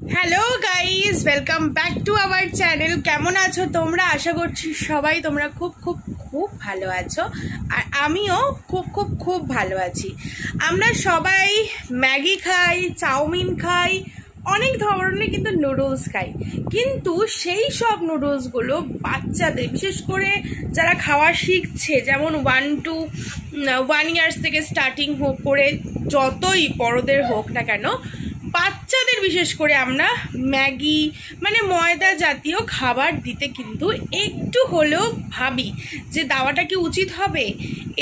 Hello guys welcome back to our channel কেমন আছো তোমরা? আশা করছি সবাই তোমরা খুব খুব খুব ভালো আছো। আর আমিও খুব খুব খুব ভালো আছি। আমরা সবাই ম্যাগি খাই, চাউমিন খাই, অনেক ধরনের কিন্তু নুডলস খাই। কিন্তু সেই সব নুডলসগুলো বাচ্চাদের, বিশেষ করে যারা খাওয়া শিখছে, যেমন ওয়ান টু ওয়ান ইয়ার্স থেকে স্টার্টিং হোক করে যতই বড়দের হোক না কেন বাচ্চাদের বিশেষ করে আমরা ম্যাগি মানে ময়দা জাতীয় খাবার দিতে কিন্তু একটু হলেও ভাবি যে দেওয়াটা কি উচিত হবে,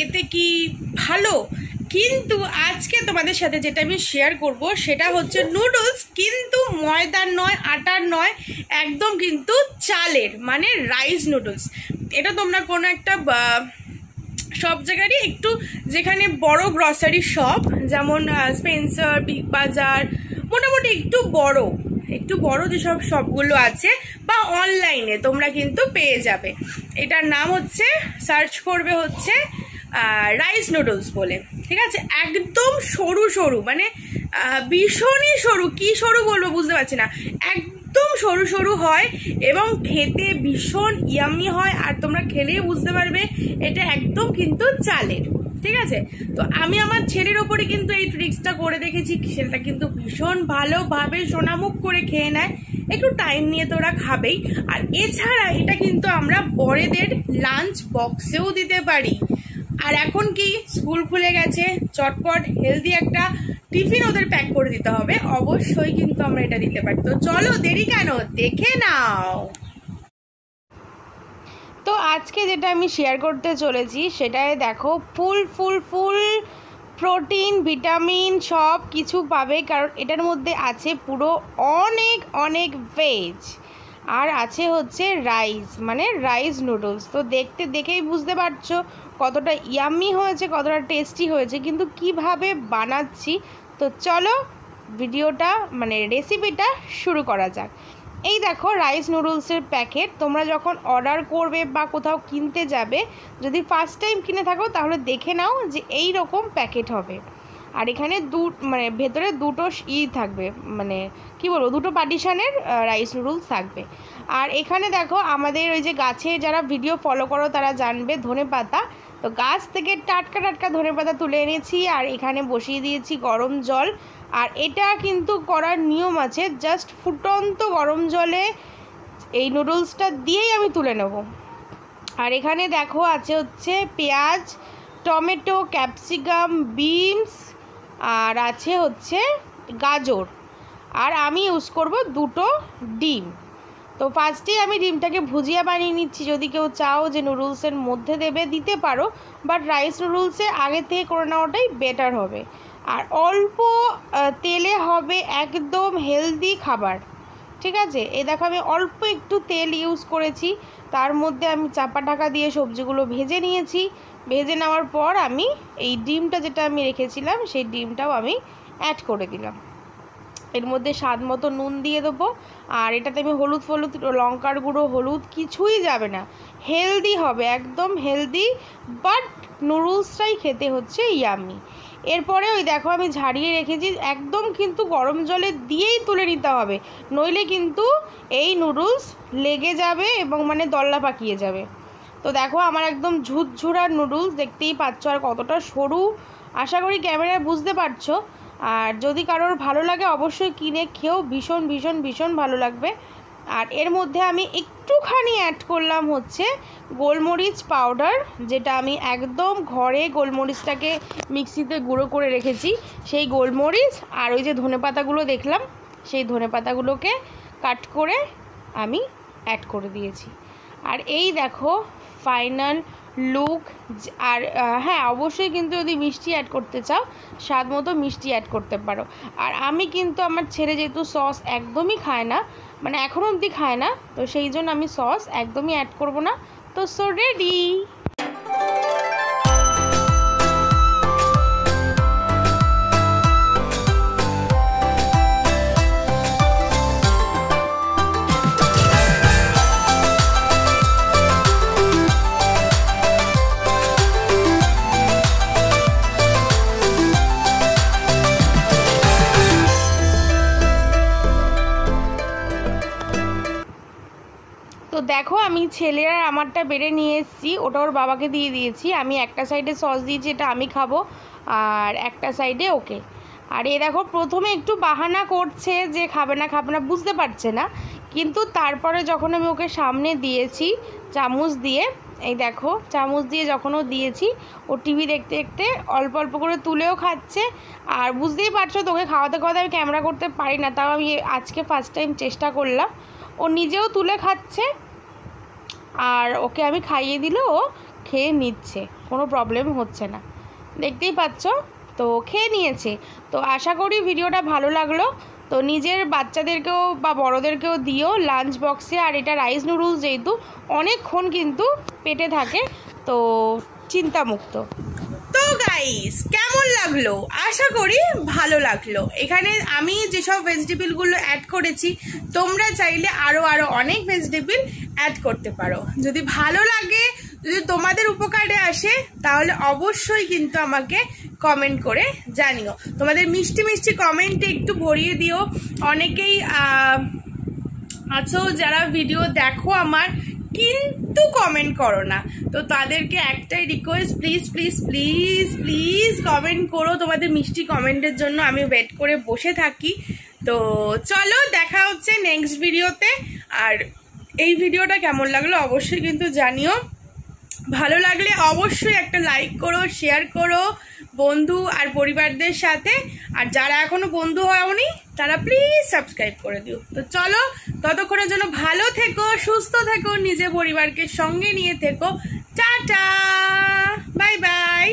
এতে কি ভালো? কিন্তু আজকে তোমাদের সাথে যেটা আমি শেয়ার করব সেটা হচ্ছে নুডলস কিন্তু ময়দার নয়, আটার নয়, একদম কিন্তু চালের মানে রাইস নুডলস এটা তোমরা কোনো একটা সব জায়গারই একটু যেখানে বড় গ্রসারি শপ যেমন স্পেন্সার বিগ বাজার মোটামুটি একটু বড় একটু বড় যেসব শপগুলো আছে বা অনলাইনে তোমরা কিন্তু পেয়ে যাবে। এটার নাম হচ্ছে সার্চ করবে হচ্ছে রাইস নুডলস বলে। ঠিক আছে? একদম সরু সরু মানে ভীষণই সরু। কি সরু বলব বুঝতে পারছি না। একদম সরু সরু হয় এবং খেতে ভীষণ ইয়ামি হয়, আর তোমরা খেলেই বুঝতে পারবে, এটা একদম কিন্তু চালের। ঠিক আছে? তো আমি আমার ছেলের ওপরে কিন্তু এই ট্রিক্সটা করে দেখেছি। সেটা কিন্তু ভীষণ ভালোভাবে সোনামুখ করে খেয়ে নেয়। একটু টাইম নিয়ে তো ওরা খাবেই। আর এছাড়া এটা কিন্তু আমরা বড়েদের লাঞ্চ বক্সেও দিতে পারি। আর এখন কি? স্কুল খুলে গেছে। চটপট হেলদি একটা টিফিন ওদের প্যাক করে দিতে হবে। অবশ্যই কিন্তু আমরা এটা দিতে পারি। তো চলো দেরি কেন? দেখে নাও। তো আজকে যেটা আমি শেয়ার করতে চলেছি, সেটাই দেখো, ফুল ফুল ফুল প্রোটিন ভিটামিন সব কিছু পাবে, কারণ এটার মধ্যে আছে পুরো অনেক অনেক ভেজ আর আছে হচ্ছে রাইস মানে রাইস নুডলস তো দেখতে দেখেই বুঝতে পারছ কতটা ইয়াম্মি হয়েছে, কতটা টেস্টি হয়েছে, কিন্তু কীভাবে বানাচ্ছি। তো চলো ভিডিওটা মানে রেসিপিটা শুরু করা যাক। এই দেখো রাইস নুডলসের প্যাকেট তোমরা যখন অর্ডার করবে বা কোথাও কিনতে যাবে, যদি ফার্স্ট টাইম কিনে থাকো তাহলে দেখে নাও যে এই রকম প্যাকেট হবে। আর এখানে দু মানে ভেতরে দুটো ই থাকবে মানে কি বলব, দুটো পার্টিশানের রাইস নুডলস থাকবে। আর এখানে দেখো আমাদের ওই যে গাছে যারা ভিডিও ফলো করো তারা জানবে ধনে পাতা। তো গাছ থেকে টাটকা টাটকা ধনে পাতা তুলে এনেছি আর এখানে বসিয়ে দিয়েছি গরম জল। আর এটা কিন্তু করার নিয়ম আছে জাস্ট ফুটন্ত গরম জলে এই নুডলসটা দিয়েই আমি তুলে নেব। আর এখানে দেখো আছে হচ্ছে পেঁয়াজ, টমেটো ক্যাপসিকাম বিনস আর আছে হচ্ছে গাজর। আর আমি ইউজ করব দুটো ডিম। তো ফার্স্টেই আমি ডিমটাকে ভুজিয়া বানিয়ে নিচ্ছি। যদি কেউ চাও যে নুডলসের মধ্যে দেবে, দিতে পারো। বাট রাইস নুডলসে আগে থেকে করে নেওয়াটাই বেটার হবে। আর অল্প তেলে হবে একদম হেলদি খাবার। ঠিক আছে? এ দেখো আমি অল্প একটু তেল ইউজ করেছি। তার মধ্যে আমি চাপা ঢাকা দিয়ে সবজিগুলো ভেজে নিয়েছি। ভেজে নেওয়ার পর আমি এই ডিমটা যেটা আমি রেখেছিলাম, সেই ডিমটাও আমি অ্যাড করে দিলাম। এর মধ্যে স্বাদ মতো নুন দিয়ে দেবো। আর এটাতে আমি হলুদ ফলুদ, লঙ্কার গুঁড়ো, হলুদ কিছুই যাবে না। হেলদি হবে, একদম হেলদি বাট নুডলসটাই খেতে হচ্ছে ইয়ামি এরপরে ওই দেখো আমি ঝাড়িয়ে রেখেছি, একদম কিন্তু গরম জলে দিয়েই তুলে নিতে হবে। নইলে কিন্তু এই নুডলস লেগে যাবে এবং মানে দল্লা পাকিয়ে যাবে। তো দেখো, আমার একদম ঝুরঝুরা নুডলস দেখতেই পাচ্ছ আর কতটা সরু। আশা করি ক্যামেরায় বুঝতে পারছ। আর যদি কারোর ভালো লাগে, অবশ্যই কিনে খেয়েও ভীষণ ভীষণ ভীষণ ভালো লাগবে। আর এর মধ্যে আমি একটুখানি অ্যাড করলাম হচ্ছে গোলমরিচ পাউডার যেটা আমি একদম ঘরে গোলমরিচটাকে মিক্সিতে গুঁড়ো করে রেখেছি। সেই গোলমরিচ আর ওই যে ধনেপাতাগুলো দেখলাম, সেই ধনেপাতাগুলোকে কাট করে আমি অ্যাড করে দিয়েছি। আর এই দেখো ফাইনাল লুক আর হ্যাঁ অবশ্যই কিন্তু যদি মিষ্টি অ্যাড করতে চাও, স্বাদ মতো মিষ্টি অ্যাড করতে পারো। আর আমি কিন্তু আমার ছেলে যেহেতু সস একদমই খায় না মানে এখনও অবধি খায় না, তো সেই জন্য আমি সস একদমই অ্যাড করব না। তো সো রেডি দেখো, আমি ছেলের আর আমারটা বেড়ে নিয়ে এসেছি। ওটা ওর বাবাকে দিয়ে দিয়েছি। আমি একটা সাইডে সস দিয়েছি, এটা আমি খাব। আর একটা সাইডে ওকে। আর এ দেখো, প্রথমে একটু বাহানা করছে যে খাবে না খাবে না, বুঝতে পারছে না। কিন্তু তারপরে যখন আমি ওকে সামনে দিয়েছি, চামচ দিয়ে, এই দেখো, চামচ দিয়ে যখন ও দিয়েছি, ও টিভি দেখতে দেখতে অল্প অল্প করে তুলেও খাচ্ছে। আর বুঝতেই পারছ, তোকে খাওয়াতে খাওয়াতে আমি ক্যামেরা করতে পারি না, তাও আমি আজকে ফার্স্ট টাইম চেষ্টা করলাম। ও নিজেও তুলে খাচ্ছে। আর ওকে আমি খাইয়ে দিলে ও খেয়ে নিচ্ছে, কোনো প্রবলেম হচ্ছে না। দেখতেই পাচ্ছ, তো খেয়ে নিয়েছে। তো আশা করি ভিডিওটা ভালো লাগল। তো নিজের বাচ্চাদেরকেও বা বড়োদেরকেও দিও লাঞ্চ বক্সে আর এটা রাইস নুডলস যেহেতু, অনেকক্ষণ কিন্তু পেটে থাকে, তো চিন্তামুক্ত। গাইস কেমন লাগল? আশা করি ভালো লাগল। এখানে আমি যেসব ভেজিটেবলগুলো অ্যাড করেছি, তোমরা চাইলে আরও আরও অনেক ভেজিটেবল অ্যাড করতে পারো। যদি ভালো লাগে, যদি তোমাদের উপকারে আসে, তাহলে অবশ্যই কিন্তু আমাকে কমেন্ট করে জানিও। তোমাদের মিষ্টি মিষ্টি কমেন্টে একটু ভরিয়ে দিও। অনেকেই আছো যারা ভিডিও দেখো আমার কিন্তু কমেন্ট করো না। তো তাদেরকে একটাই request please please please please comment করো। তোমাদের মিষ্টি কমেন্টের জন্য আমি ওয়েট করে বসে থাকি। তো চলো, দেখা হচ্ছে নেক্সট ভিডিওতে আর এই ভিডিওটা কেমন লাগল অবশ্যই কিন্তু জানিও। ভালো লাগলে অবশ্যই একটা লাইক করো শেয়ার করো। বন্ধু আর পরিবারদের সাথে। আর যারা এখনও বন্ধু হয়নি তারা প্লিজ সাবস্ক্রাইব করে দিও। তো চলো, ততক্ষণের জন্য ভালো থেকো, সুস্থ থেকো নিজে পরিবারকে সঙ্গে নিয়ে থেকো। টাটা! Bye bye